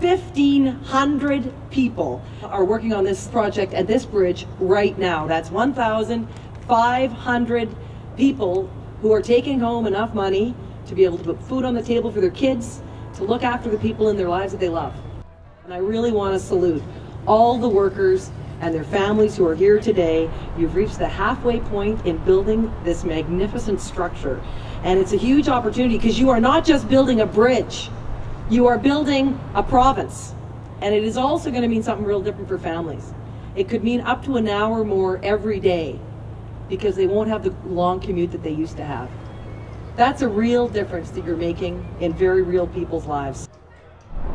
1,500 people are working on this project at this bridge right now. That's 1,500 people who are taking home enough money to be able to put food on the table for their kids, to look after the people in their lives that they love. And I really want to salute all the workers and their families who are here today. You've reached the halfway point in building this magnificent structure. And it's a huge opportunity because you are not just building a bridge, you are building a province. And it is also going to mean something real different for families. It could mean up to an hour more every day because they won't have the long commute that they used to have. That's a real difference that you're making in very real people's lives.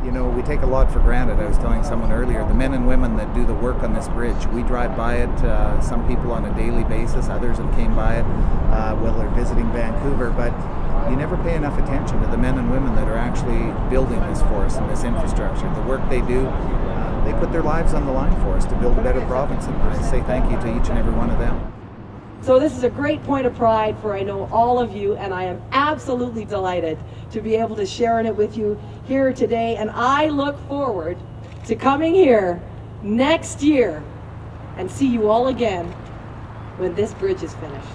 You know, we take a lot for granted. I was telling someone earlier, the men and women that do the work on this bridge, we drive by it, uh, some people on a daily basis, others have came by it uh, while they're visiting Vancouver, but you never pay enough attention to the men and women that are actually building this for us and this infrastructure. The work they do, uh, they put their lives on the line for us to build a better province, and I say thank you to each and every one of them. So this is a great point of pride for I know all of you, and I am absolutely delighted to be able to share in it with you here today. And I look forward to coming here next year and see you all again when this bridge is finished.